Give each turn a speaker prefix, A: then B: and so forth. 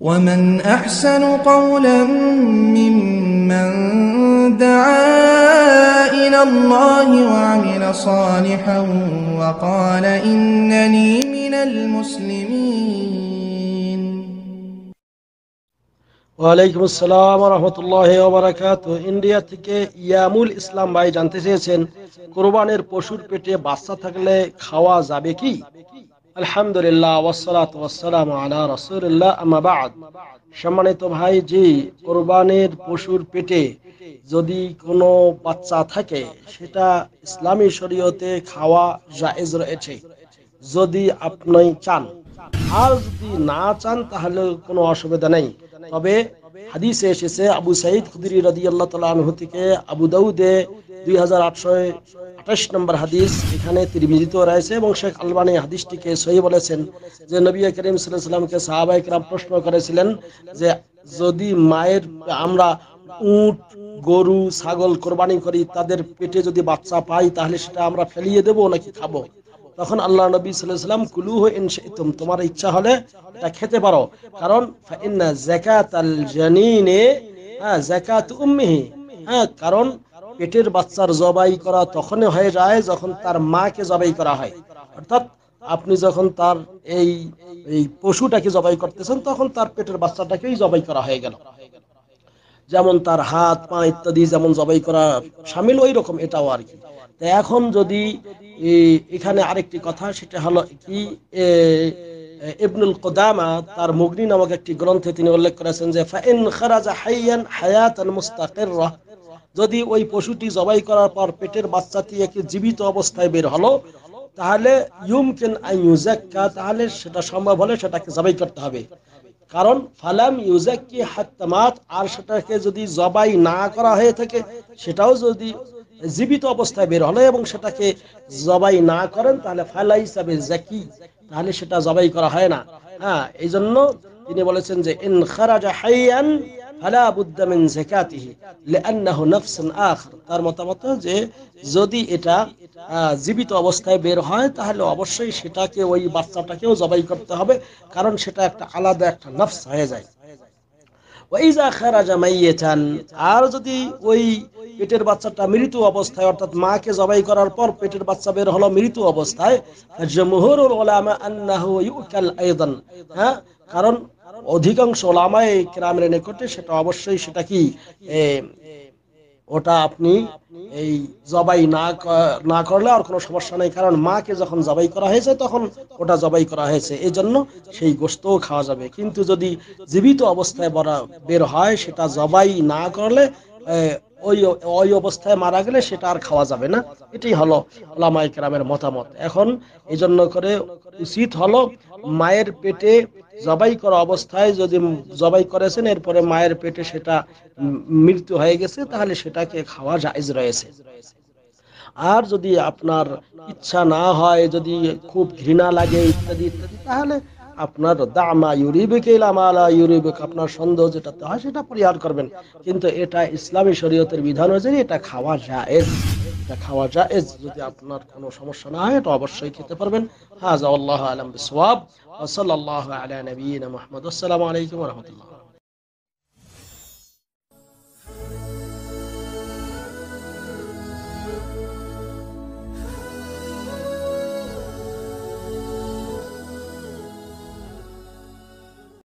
A: ومن أحسن قولا ممن دعا إلى الله وعمل صالحا وقال إنني من المسلمين
B: ওয়ালাইকুম আসসালাম রহমতুল্লাহ ওবরাকাত ইন্ডিয়া থেকে ইয়ামুল ইসলাম ভাই জানতে চেয়েছেন কোরবানের পশুর পেটে বাচ্চা থাকলে খাওয়া যাবে কি আলহামদুলিল্লাহ বাদ। সম্মানিত ভাই জি কোরবানের পশুর পেটে যদি কোনো বাচ্চা থাকে, সেটা ইসলামী শরীয়তে খাওয়া জায়েজ রয়েছে। যদি আপনি চান, আর যদি না চান, তাহলে কোনো অসুবিধা নেই। তবে হাদিসে এসেছে, আবু সাইদ খুদরি রাদি আল্লাহ তালা আনহু থেকে আবু দাউদে দুই হাজার আটশো আঠাশ নম্বর হাদিস, এখানে তিরমিজিত রয়েছে এবং শেখ আলবানি হাদিসটিকে সহি বলেছেন যে নবী করিম সাল্লামকে সাহাবাই কিরাম প্রশ্ন করেছিলেন যে যদি মায়ের, আমরা উট, গরু, ছাগল কোরবানি করি, তাদের পেটে যদি বাচ্চা পাই, তাহলে সেটা আমরা ফেলিয়ে দেবো নাকি খাব? তখন আল্লাহ নবী সাল্লাম কুলুহ ইনশাইতুম তোমার ইচ্ছা হলে এটা খেতে পারো। কারণ যাকাত আল জানিনে হ্যাঁ যাকাত উম্মিহি হ্যাঁ কারণ পেটের বাচ্চার জবাই করা তখনই হয়ে যায় যখন তার মাকে জবাই করা হয়। অর্থাৎ আপনি যখন তার এই এই পশুটাকে জবাই করতেছেন, তখন তার পেটের বাচ্চাটাকেই জবাই করা হয়ে গেল। যেমন তার হাত, পা ইত্যাদি যেমন জবাই করা সামিল, ওই রকম এটাও আর কি। তা এখন যদি এখানে আরেকটি কথা, সেটা হলো কি ইবনুল কোদামা, তার মুগনি নামক একটি গ্রন্থে তিনি উল্লেখ করেছেন যে ফাইন খারাজা হাইয়ান হায়াতান মুস্তাকিররা যদি ওই পশুটি জবাই করার পর পেটের বাচ্চাটি একটি জীবিত অবস্থায় বের হলো, তাহলে ইউমকিন আইয়ুজাক্কা তাহলে সেটা সম্ভব হলে সেটাকে জবাই করতে হবে। কারণ ফালাম ইউজাক্কি হাত্তামাত আর সেটাকে যদি জবাই না করা হয়ে থাকে, সেটাও যদি জীবিত অবস্থায় বের হলো এবং সেটাকে জবাই না করেন, তাহলে ফালা হিসাবে জাকি তাহলে সেটা জবাই করা হয় না। হ্যাঁ এই জন্য তিনি বলেছেন যে, ইন খারাজা হাইয়ান ফালা বুদ্দা মিন যাকাতিহি, লিআন্নাহু নাফসুন আখর। তার মতামত যে, যদি এটা জীবিত অবস্থায় বের হয়, তাহলে অবশ্যই সেটাকে ওই বাচ্চাটাকেও জবাই করতে হবে, কারণ সেটা একটা আলাদা একটা নফস হয়ে যায়। ওইজা খারাজা মাইয়াতান, আর যদি ওই পেটের বাচ্চাটা মৃত অবস্থায়, অর্থাৎ মাকে জবাই করার পর পেটের বাচ্চা বের হলো মৃত অবস্থায় জমহুরুল উলামা আন্নাহু ইউকাল আইদান। হ্যাঁ? কারণ অধিকাংশ ওলামায়ে কেরামের নিকটে সেটা অবশ্যই সেটা কি? ওটা আপনি এই জবাই না না করলে আর কোনো সমস্যা নেই। কারণ মাকে যখন জবাই করা হয়েছে, তখন ওটা জবাই করা হয়েছে। এই জন্য সেই গোস্তও খাওয়া যাবে। কিন্তু যদি জীবিত অবস্থায় বড় বের হয়, সেটা জবাই না করলে ওই ওই অবস্থায় মারা গেলে সেটা আর খাওয়া যাবে না। এটাই হলো ওলামাই কেরামের মতামত। এখন এই জন্য করে উচিত হলো মায়ের পেটে জবাই করা অবস্থায় যদি জবাই করেছেন, এরপরে মায়ের পেটে সেটা মৃত্যু হয়ে গেছে, তাহলে সেটাকে খাওয়া জায়জ রয়েছে। আর যদি আপনার ইচ্ছা না হয়, যদি খুব ঘৃণা লাগে ইত্যাদি ইত্যাদি, তাহলে আপনার দামা ইউরিবিক ইলামালা ইউরিবিক, আপনার সন্দেহ যেটাতে হয় সেটা পরিহার করবেন। কিন্তু এটা ইসলামী শরীয়তের বিধান অনুযায়ী এটা খাওয়া জায়েজ। এটা খাওয়া জায়েজ। যদি আপনার কোনো সমস্যা না হয়, এটা অবশ্যই খেতে পারবেন। হাজা আল্লাহ আলম বিসওয়াব। ওয়া আল্লাহ আলা নবীন মোহাম্মদ। আসসালামু আলাইকুম রাহমাতুল্লাহ।